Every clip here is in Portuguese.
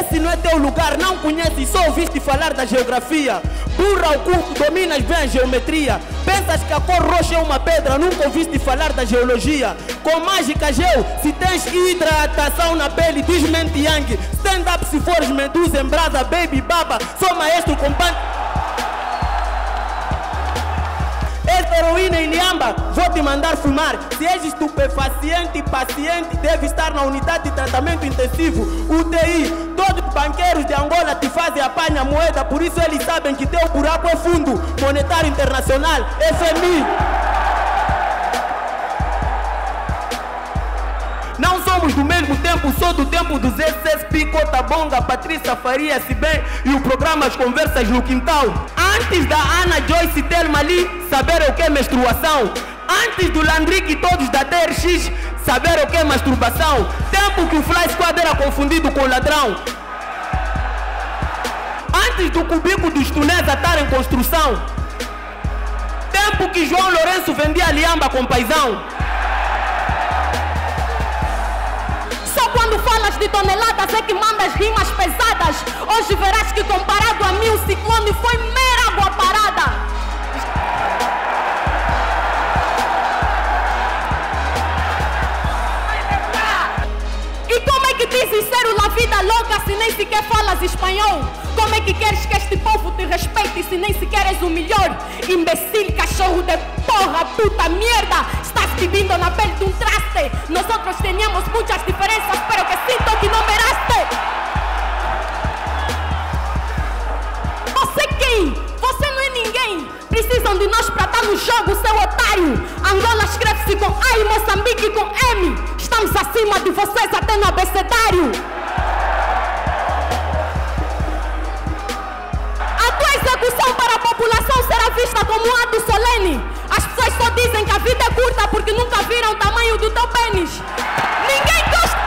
Esse não é teu lugar, não conheces, só ouviste falar da geografia. Burra o cu, dominas bem a geometria. Pensas que a cor roxa é uma pedra, nunca ouviste falar da geologia. Com mágica gel, se tens hidratação na pele, diz mente yang. Stand up se fores medusa em brasa, baby baba. Sou maestro com pan... Esta heroína niamba, vou te mandar fumar. Se és estupefaciente, paciente, deve estar na unidade de tratamento intensivo, UTI. Todos os banqueiros de Angola te fazem apanha moeda, por isso eles sabem que teu buraco é fundo. Monetário Internacional, FMI. Não somos do mesmo tempo, sou do tempo dos SSP, Cotabonga, Patrícia Faria, se bem, e o programa As Conversas no Quintal. Antes da Ana Joyce Telma ali, saber o que é menstruação. Antes do Landrick e todos da TRX, saber o que é masturbação. Tempo que o Fly Squad era confundido com ladrão. Antes do cubico dos tunés estar em construção. Tempo que João Lourenço vendia liamba com paisão. Quando falas de toneladas é que mandas rimas pesadas. Hoje verás que comparado a mim o ciclone foi mera água parada. E como é que dizes ser uma vida louca se nem sequer falas espanhol? Como é que queres que este povo te respeite se nem sequer és o melhor? Imbecil, cachorro de porra, puta merda! Estás vivindo na pele de um traste. Nosotros teníamos muitas diferenças, pero que sinto que não meraste. Você quem? Você não é ninguém. Precisam de nós para estar no jogo, seu otário. Angola escreve-se com A e Moçambique com M. Estamos acima de vocês até no abecedário. Ninguém gosta.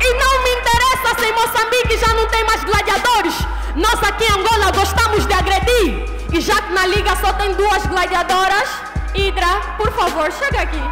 E não me interessa se em Moçambique já não tem mais gladiadores. Nós aqui em Angola gostamos de agredir. E já que na liga só tem duas gladiadoras, Hidra, por favor, chega aqui.